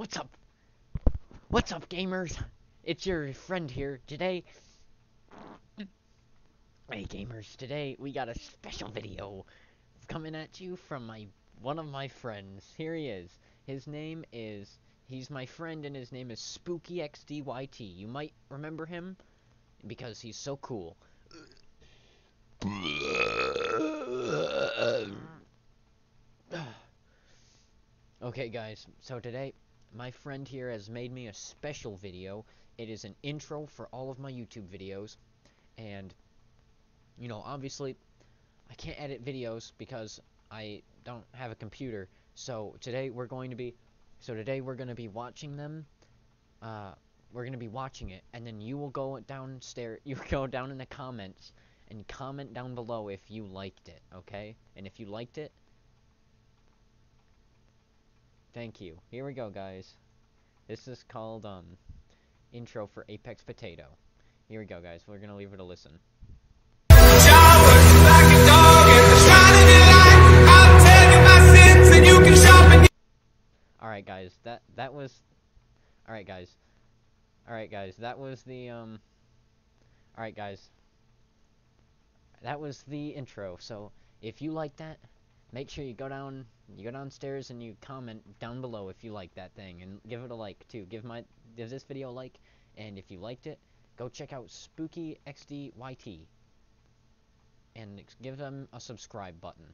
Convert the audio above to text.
What's up? What's up, gamers? It's your friend here. Today, hey gamers, today we got a special video coming at you from my one of my friends. Here he is. His name is he's my friend and his name is Spooky XDYT. You might remember him because he's so cool. okay guys, so today my friend here has made me a special video. It is an intro for all of my YouTube videos. And, you know, obviously, I can't edit videos because I don't have a computer. So, today we're going to be... So, today we're going to be watching them. Uh, we're going to be watching it. And then you will go downstairs... You go down in the comments and comment down below if you liked it, okay? And if you liked it, Thank you. Here we go, guys. This is called, um, intro for Apex Potato. Here we go, guys. We're gonna leave it a listen. Alright, guys. That, that was... Alright, guys. Alright, guys. That was the, um... Alright, guys. That was the intro. So, if you like that, make sure you go down you go downstairs and you comment down below if you like that thing and give it a like too. Give my give this video a like and if you liked it go check out spooky xdyt and give them a subscribe button